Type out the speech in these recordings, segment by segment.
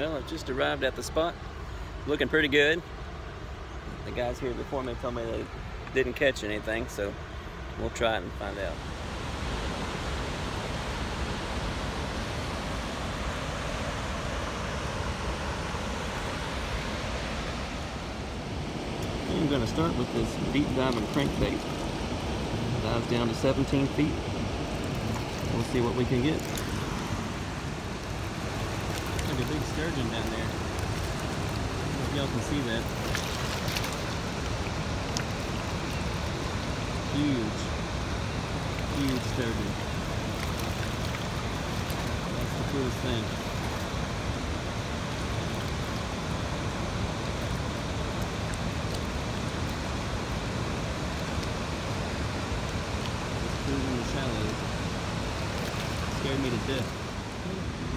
Well, I've just arrived at the spot. Looking pretty good. The guys here before me told me they didn't catch anything, so we'll try it and find out. I'm going to start with this deep diving crankbait. Dives down to 17 feet. We'll see what we can get. A big sturgeon down there. I don't know if y'all can see that. Huge. Huge sturgeon. That's the coolest thing. cruising the shallows. Scared me to death.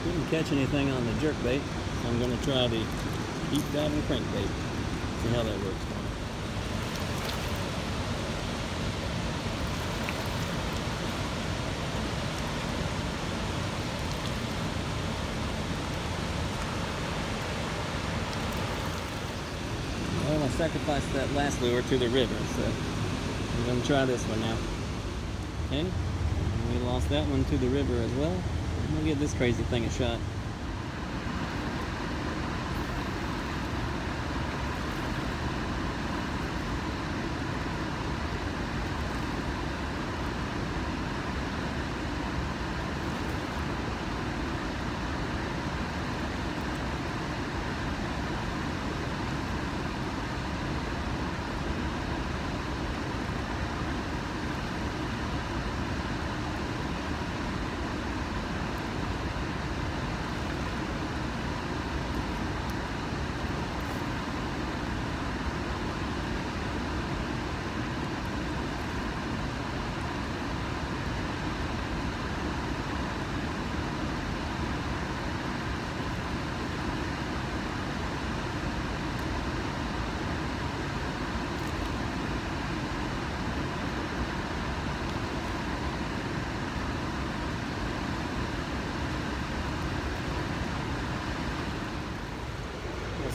Didn't catch anything on the jerk bait, I'm gonna try the deep diving crankbait. See how that works. Well, I sacrificed that last lure to the river, so I'm gonna try this one now. Okay, we lost that one to the river as well. I'm give this crazy thing a shot.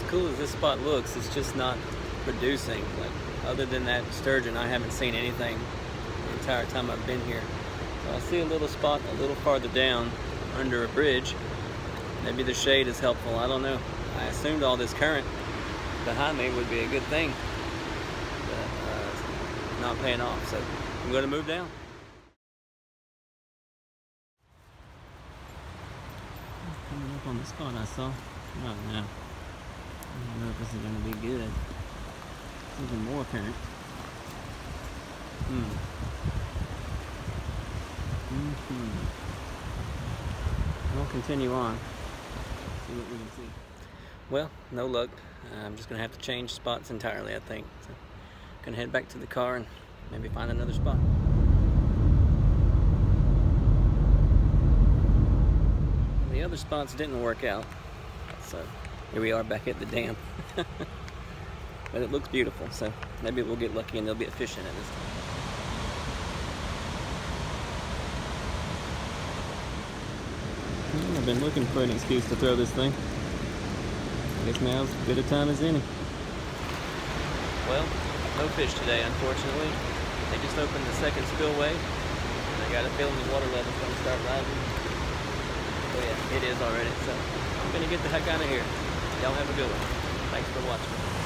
Cool as this spot looks, it's just not producing. Like other than that sturgeon, I haven't seen anything the entire time I've been here. So I see a little spot a little farther down under a bridge. Maybe the shade is helpful. I don't know. I assumed all this current behind me would be a good thing, but uh, not paying off. So I'm going to move down. Coming up on the spot I saw. Oh no. I don't know if this is going to be good. Even more current. Hmm. Mm-hmm. We'll continue on. See what we can see. Well, no luck. I'm just going to have to change spots entirely, I think. So, going to head back to the car and maybe find another spot. The other spots didn't work out. So, here we are back at the dam. but it looks beautiful, so maybe we'll get lucky and there'll be a fish in it this time. Hmm, I've been looking for an excuse to throw this thing. I guess now's as good a time as any. Well, no fish today, unfortunately. They just opened the second spillway. And I got a feeling the water level's going to start rising. Oh yeah, it is already. So I'm going to get the heck out of here. Y'all have a good one. Thanks for watching.